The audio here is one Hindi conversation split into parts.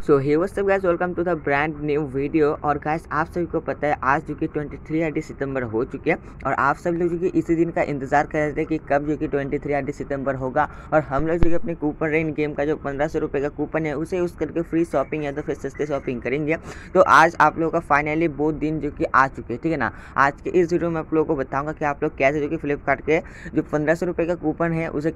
सो हे वो सब guys welcome to the brand new video और गैस आप सभी को पता है, आज जो कि 23 आदि सितंबर हो चुके हैं और आप सब लोग जो कि इसी दिन का इंतज़ार कर रहे थे कि कब जो कि 23 आदि सितंबर होगा। और हम लोग जो कि अपने कूपन रेन गेम का जो पंद्रह सौ रुपये का कूपन है, उसे यूज़ करके फ्री शॉपिंग या तो फिर सस्ते शॉपिंग करेंगे। तो आज आप लोगों का फाइनली वो दिन जो कि आ चुके हैं, ठीक है ना? आज के इस वीडियो में आप लोगों को बताऊँगा कि आप लोग कैसे जो कि फ्लिपकार्ट के जो पंद्रह सौ रुपये का कूपन है, उसे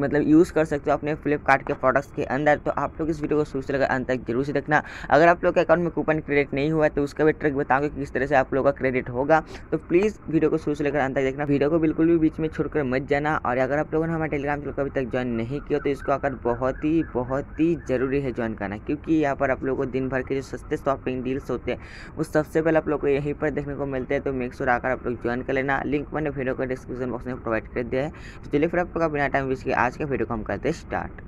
मतलब यूज़ कर सकते हो अपने फ्लिपकार्ट के प्रोडक्ट्स के अंदर तो आप लोग इस वीडियो को शुरू से लेकर अंत तक ज़रूर से देखना। अगर आप लोग के अकाउंट में कूपन क्रेडिट नहीं हुआ तो उसका भी ट्रिक बताऊँगा कि किस तरह से आप लोगों का क्रेडिट होगा। तो प्लीज़ वीडियो को शुरू से लेकर अंत तक देखना। वीडियो को बिल्कुल भी बीच में छोड़कर मत जाना। और अगर आप लोगों ने हमारे टेलीग्राम चैनल को अभी तक ज्वाइन नहीं किया तो इसको आकर बहुत ही बहुत ही ज़रूरी है ज्वाइन करना। क्योंकि यहाँ पर आप लोगों को दिन भर के जो सस्ते शॉपिंग डील्स होते हैं, वो सबसे पहले आप लोग को यहीं पर देखने को मिलते हैं। तो मेक आकर आप लोग ज्वाइन कर लेना। लिंक मैंने वीडियो को डिस्क्रिप्शन बॉक्स में प्रोवाइड कर दिया है। तो चलिए फिर आप लोग बिना टाइम वेस्ट के आज के वीडियो को हम करते हैं स्टार्ट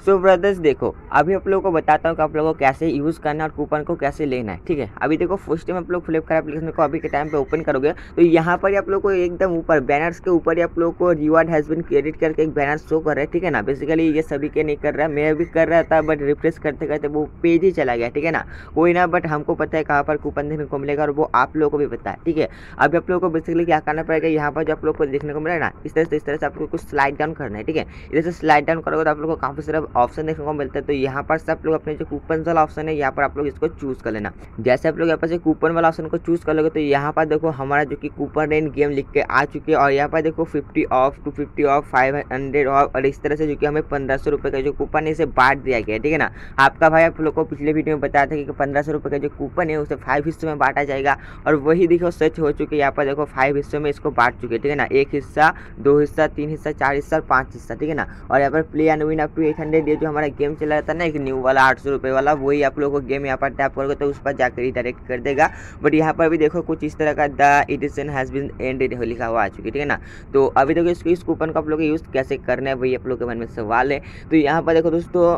सो so ब्रदर्स देखो, अभी आप लोगों को बताता हूँ कि आप लोगों को कैसे यूज़ करना है और कूपन को कैसे लेना है, ठीक है? अभी देखो फ़र्स्ट टाइम आप लोग फ्लिपकार्ट एप्लीकेशन को अभी के टाइम पे ओपन करोगे तो यहाँ पर ही आप लोग को एकदम ऊपर बैनर्स के ऊपर ही आप लोग को रिवार्ड हैज़ बिन क्रेडिट करके एक बैनर शो कर रहा है, ठीक है ना? बेसिकली ये सभी के नहीं कर रहा है, मैं भी कर रहा था बट रिफ्रेश करते करते वो पेज ही चला गया, ठीक है ना? कोई ना बट हमको पता है कहाँ पर कूपन देखने को मिलेगा और वो आप लोगों को भी पता है, ठीक है? अभी आप लोग को बेसिकली क्या करना पड़ेगा, यहाँ पर जो आप लोग को देखने को मिला ना, इस तरह से, इस तरह से आप लोग को स्लाइड डाउन करना है, ठीक है? इधर से स्लाइड डाउन करोगे तो आप लोग को काफ़ी सारा ऑप्शन देखने को मिलता है तो यहाँ पर सब लोग अपने जो कूपन वाला ऑप्शन है, यहाँ पर आप लोग इसको चूज़ कर लेना। जैसे आप लोग यहाँ पर से कूपन वाला ऑप्शन को चूज़ कर लोगे तो यहाँ पर देखो हमारा जो कि कूपन रेन गेम लिख के आ चुके हैं, और यहाँ पर देखो fifty off two fifty off five hundred off और इस तरह से जो कि हमें पंद्रह सौ रुपये का जो कूपन है, इसे बांट दिया गया है, ठीक है ना? आपका भाई आप लोग को पिछले वीडियो में बताया था कि पंद्रह सौ रुपये का जो कूपन है, उसे फाइव हिस्सों में बांटा जाएगा, और वही देखो सच हो चुके यहाँ पर देखो फाइव हिस्सों में इसको बांट चुके ठीक है ना? एक हिस्सा, दो हिस्सा, तीन हिस्सा, चार हिस्सा और पाँच हिस्सा, ठीक है ना? और यहाँ पर play and win up to eight hundred ये जो हमारा गेम चला रहता है ना, एक न्यू वाला, आठ सौ रुपये वाला, वही आप लोगों को गेम यहाँ पर टैप करोगे तो उस पर जाकर ही डायरेक्ट कर देगा। बट यहाँ पर भी देखो कुछ इस तरह का the edition has been ended लिखा हुआ आ चुकी है, ठीक है ना? तो अभी देखो इसको, इस कूपन को आप लोग यूज़ कैसे करना है, वही आप लोग के मन में सवाल है। तो यहाँ पर देखो दोस्तों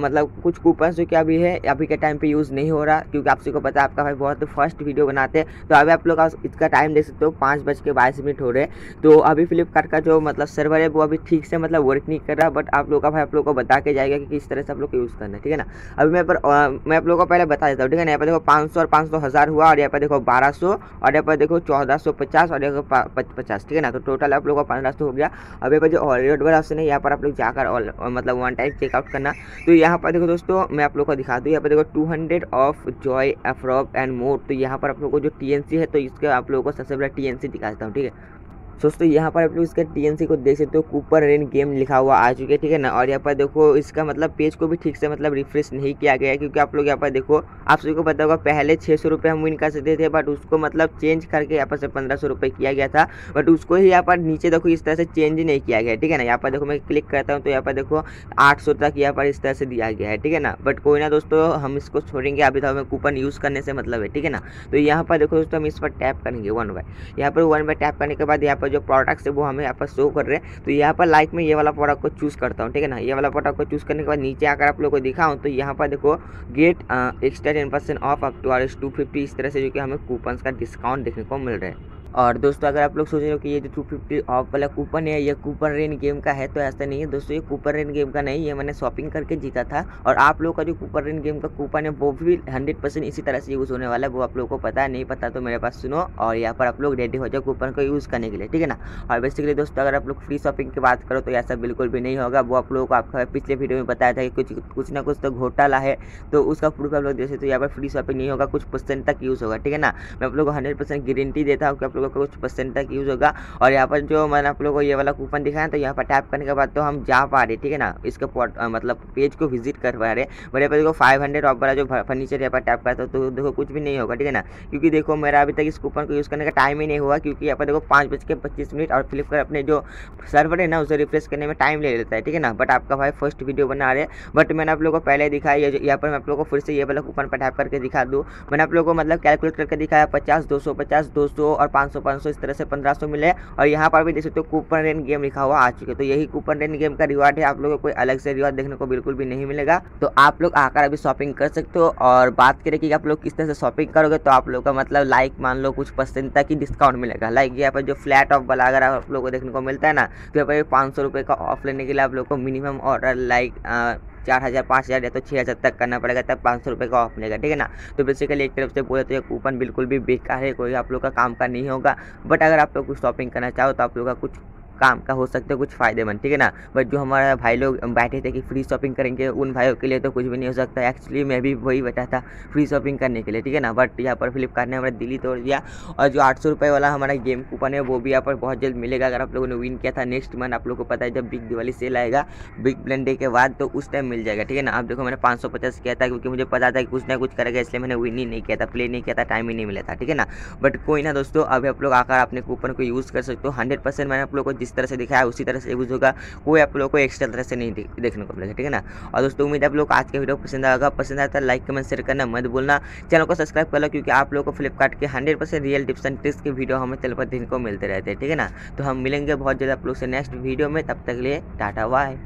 मतलब कुछ कूपन जो क्या भी है, अभी के टाइम पर यूज़ नहीं हो रहा, क्योंकि आप को पता है आपका भाई बहुत फ़र्स्ट वीडियो बनाते हैं। तो अभी आप लोग इसका टाइम देख सकते हो, पाँच बज के बाईस मिनट हो रहे तो अभी फ्लिपकार्ट का जो मतलब सर्वर है, वो अभी ठीक से मतलब वर्क नहीं कर रहा बट आप लोग का भाई आप लोग को बता के जाएगा कि किस तरह से आप लोग को यूज़ करना है, ठीक है ना? अभी मैं पर मैं आप लोगों को पहले बता देता हूँ, ठीक है ना? यहाँ पर देखो पाँच सौ और पाँच सौ हज़ार हुआ और यहाँ पर देखो बारह सौ और यहाँ पर देखो चौदह सौ पचास और यहाँ पचास, ठीक है ना? तो टोटल आप लोगों का पंद्रह सौ हो गया। अब यहाँ पर जो ऑलरेड वाला ऑप्शन है, यहाँ पर आप लोग जाकर मतलब वन टाइम चेकआउट करना। तो यहाँ पर देखो दोस्तों, मैं आप लोग को दिखा दूँ, यहाँ पर देखो टू हंड्रेड ऑफ़ जॉय एफ्रॉप एंड मोर तो यहाँ पर आप लोग को जो टी है तो इसके आप लोगों को सबसे बड़ा टी दिखा देता हूँ, ठीक है? दोस्तों यहाँ पर आप लोग इसका टीएनसी को देख सकते हो कूपर रेन गेम लिखा हुआ आ चुके ठीक है ना और यहाँ पर देखो इसका मतलब पेज को भी ठीक से मतलब रिफ्रेश नहीं किया गया है क्योंकि आप लोग यहाँ पर देखो आप सभी को पता होगा पहले छः सौ रुपये हम विन कर सकते थे बट उसको मतलब चेंज करके यहाँ पर से पंद्रह सौ रुपये किया गया था बट उसको ही यहाँ पर नीचे देखो इस तरह से चेंज नहीं किया गया ठीक है ना यहाँ पर देखो मैं क्लिक करता हूँ तो यहाँ पर देखो आठ सौ तक यहाँ पर इस तरह से दिया गया है ठीक है ना बट कोई ना दोस्तों हम इसको छोड़ेंगे अभी तो हमें कूपन यूज़ करने से मतलब है ठीक है ना तो यहाँ पर देखो दोस्तों हम इस पर टैप करेंगे वन बाय यहाँ पर वन बाय टैप करने के बाद यहाँ पर जो प्रोडक्ट्स है, वो हमें यहाँ पर शो कर रहे हैं। तो यहाँ पर लाइक में ये वाला प्रोडक्ट को चूज़ करता हूँ, ठीक है ना? ये वाला प्रोडक्ट को चूज़ करने के बाद नीचे आकर आप लोग को दिखाऊँ तो यहाँ पर देखो get extra ten percent off up to R two fifty इस तरह से जो कि हमें कूपन का डिस्काउंट देखने को मिल रहा है। और दोस्तों, अगर आप लोग सोच रहे हो कि ये जो टू फिफ्टी ऑफ़ वाला कूपन है, ये कूपन रेन गेम का है तो ऐसा नहीं है। दोस्तों, ये कूपन रेन गेम का नहीं है मैंने शॉपिंग करके जीता था। और आप लोग का जो कूपन रेन गेम का कूपन है, वो भी हंड्रेड परसेंट इसी तरह से यूज़ होने वाला है, वो आप लोग को पता है, नहीं पता तो मेरे पास सुनो। और यहाँ पर आप लोग रेडी हो जाओ कूपन को यूज़ करने के लिए, ठीक है ना? और बेसिकली दोस्तों, अगर आप लोग फ्री शॉपिंग की बात करो तो ऐसा बिल्कुल भी नहीं होगा। वो आप लोगों को आपका पिछले वीडियो में बताया था कि कुछ कुछ ना कुछ तो घोटाला है तो उसका प्रूफ आप लोग जैसे तो यहाँ पर फ्री शॉपिंग नहीं होगा, कुछ परसेंट तक यूज़ होगा, ठीक है ना? मैं आप लोग को हंड्रेड गारंटी देता हूँ कि आप लोगों को कुछ परसेंट तक यूज़ होगा। और यहाँ पर जो मैंने आप लोगों को ये वाला कूपन दिखाया तो यहाँ पर टैप करने के बाद तो हम जा पा रहे ठीक है ना? इसके मतलब पेज को विज़िट कर पा रहे बट यहाँ पर देखो फाइव हंड्रेड ऑफ़ वाला जो फर्नीचर यहाँ पर टैप करता तो देखो कुछ भी नहीं होगा, ठीक है ना? क्योंकि देखो मेरा अभी तक इस कूपन को यूज़ करने का टाइम ही नहीं हुआ, क्योंकि यहाँ पर देखो पाँच बज के पच्चीस मिनट और फ्लिपकार्ट अपने जो सर्वर है ना, उसे रिफ्रेश करने में टाइम ले लेता है, ठीक है ना? बट आपका भाई फ़र्स्ट वीडियो बना रहे बट मैंने आप लोगों को पहले दिखाया यहाँ पर मैं आप लोगों को फिर से ये वाला कूपन पर टैप करके दिखा दूँ। मैंने आप लोगों को मतलब कैलकुलेट करके दिखाया, पचास, दो सौ पचास, दो सौ और पाँच सौ पाँच सौ इस तरह से पंद्रह सौ मिले और यहाँ पर भी देख सकते हो कूपन रेन गेम लिखा हुआ आ चुके तो यही कूपन रेन गेम का रिवार्ड है। आप लोगों को कोई अलग से रिवार्ड देखने को बिल्कुल भी नहीं मिलेगा। तो आप लोग आकर अभी शॉपिंग कर सकते हो। और बात करें कि आप लोग किस तरह से शॉपिंग करोगे तो आप लोग का मतलब लाइक मान लो कुछ परसेंट तक ही डिस्काउंट मिलेगा। लाइक यहाँ पर जो फ्लैट ऑफ़ वाला अगर आप लोग को देखने को मिलता है ना तो यहाँ पर पाँच सौ का ऑफ़ लेने के लिए आप लोग को मिनिमम ऑर्डर लाइक चार हज़ार, पाँच हज़ार या तो छः हज़ार तक करना पड़ेगा, तब पाँच सौ रुपये का ऑफ़ मिलेगा, ठीक है ना? तो बेसिकली एक तरफ़ से बोले तो ये कूपन बिल्कुल भी बेकार है, कोई आप लोग का काम का नहीं होगा बट अगर आप लोग कुछ शॉपिंग करना चाहो तो आप लोग का कुछ काम का हो सकता है, कुछ फ़ायदेमंद, ठीक है ना? बट जो हमारा भाई लोग बैठे थे कि फ्री शॉपिंग करेंगे, उन भाइयों के लिए तो कुछ भी नहीं हो सकता। एक्चुअली मैं भी वही बैठा था फ्री शॉपिंग करने के लिए, ठीक है ना? बट यहाँ पर फ्लिपकार्ट ने हमारा दिल्ली तोड़ दिया और जो आठ वाला हमारा गेम कूपन है, वो भी यहाँ पर बहुत जल्द मिलेगा। अगर आप लोगों ने विन किया था नेक्स्ट मंथ आप लोग को पता है, जब बिग दिवाली सेल आएगा बिग ब्लेंड के बाद तो उस टाइम मिल जाएगा, ठीक है ना? आप देखो, मैंने पाँच सौ पचास किया था क्योंकि मुझे पता था कि कुछ ना कुछ करेगा, इसलिए मैंने विन ही नहीं किया था प्ले नहीं किया था टाइम ही नहीं मिला था, ठीक है ना? बट कोई ना दोस्तों, अभी आप लोग आकर अपने कूपन को यूज़ कर सकते हो। हंड्रेड मैंने आप लोग को जिस तरह से दिखाया, उसी तरह से यूज़ होगा। कोई आप लोग को एक्स्ट्रा तरह से नहीं देखने को मिलेगा, ठीक है ना? और दोस्तों, उम्मीद आप लोग आज के वीडियो पसंद आएगा। पसंद आता है लाइक कमेंट शेयर करना मत बोलना चैनल को सब्सक्राइब कर लो, क्योंकि आप लोग को फ्लिपकार्ट के hundred percent real tips and tricks के वीडियो हमें चल पर देखने को मिलते रहते हैं, ठीक है ना? तो हम मिलेंगे बहुत जल्द आप लोग से नेक्स्ट वीडियो में। तब तक लिए टाटा बाय